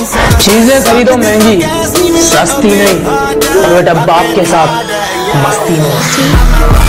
चीज़ें खरीदो तो महँगी सस्ती नहीं बेटा बाप के साथ मस्ती में।